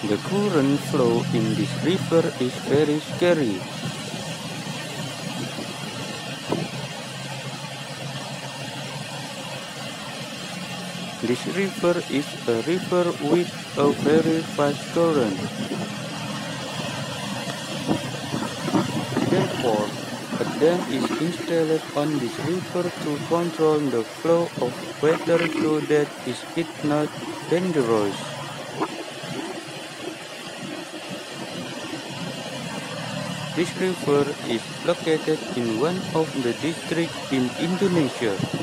The current flow in this river is very scary. This river is a river with a very fast current. Therefore, a dam is installed on this river to control the flow of water so that it is not dangerous. This river is located in one of the districts in Indonesia.